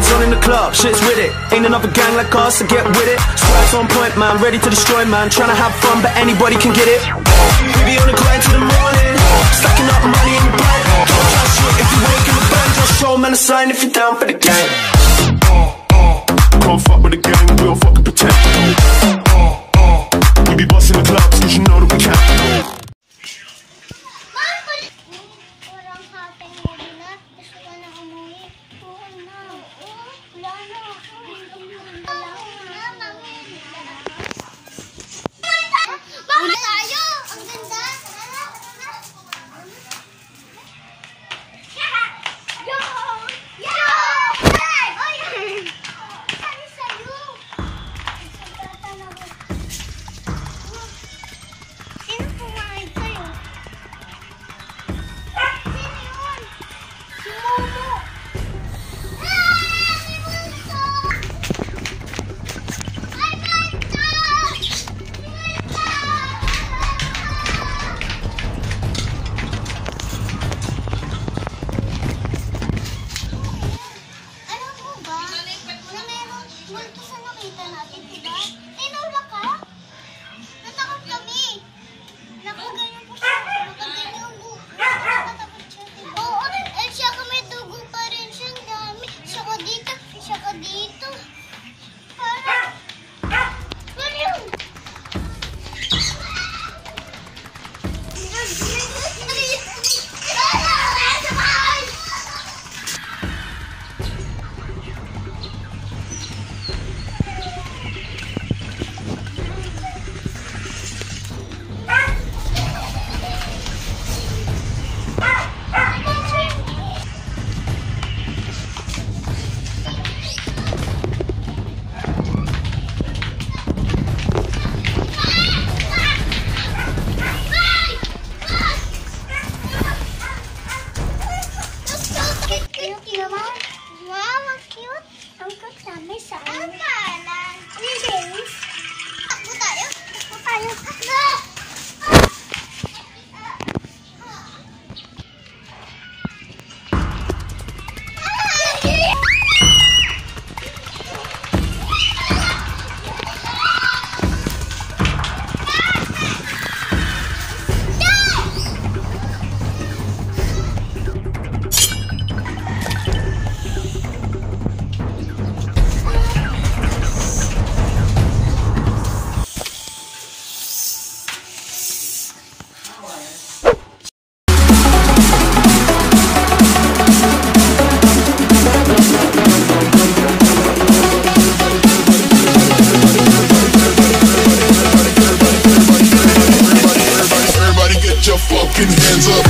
heads on in the club, shit's with it. Ain't another gang like us, so get with it. Squads on point, man, ready to destroy, man. Tryna have fun, but anybody can get it. We be on the grind till the morning, stacking up money in the bank. Don't try shit if you ain't in the band. Just show man a sign if you're down for the gang. Bye. Naman to sa nakita natin, diba? Tingnan eh, fucking hands up.